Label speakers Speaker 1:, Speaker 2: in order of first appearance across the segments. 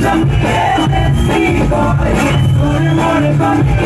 Speaker 1: Jump, here, let's see, it, boy. It's good morning from here.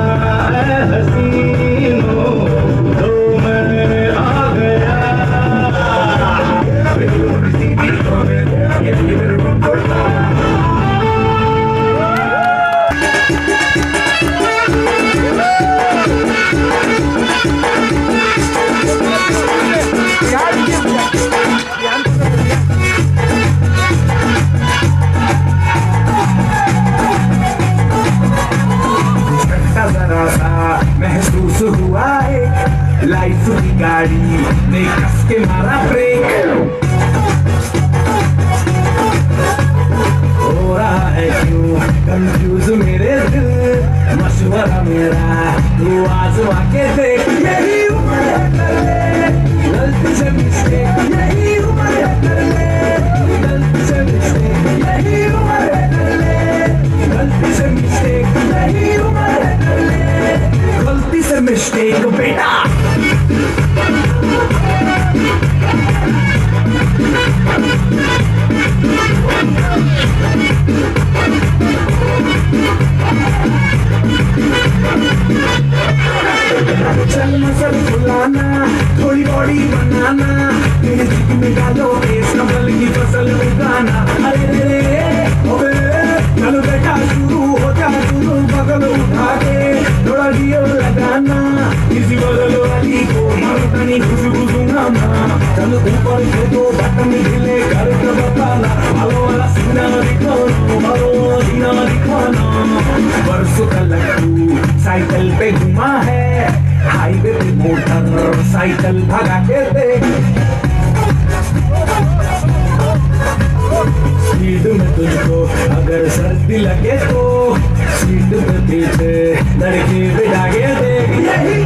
Speaker 1: झटका जरा सा महसूस हुआ है लाइफ की गाड़ी ने कस के मारा ब्रेक। हो रहा है क्यों कंफ्यूज मेरे दिल? मशवरा मेरा, तू आज के देख। यही से मिस्टेक बेटा चल मसल फुलाना, थोड़ी बॉडी बनाना। तेरे जिग में डालो, इस कमल की फ़सल उगाना। अरे পেপার খেতো বাটন ঢিলে গাড়িটা বাতানা ভালো वाला सीना दिखाना मारो सीना दिखाना परसों का लड्डू साइकिल पे घुमा है हाईवे पे मोटर साइकिल भगा के देख स्पीड में तुझको अगर सर्दी लगे तो स्पीड में पीछे लड़के बिठागे देख यही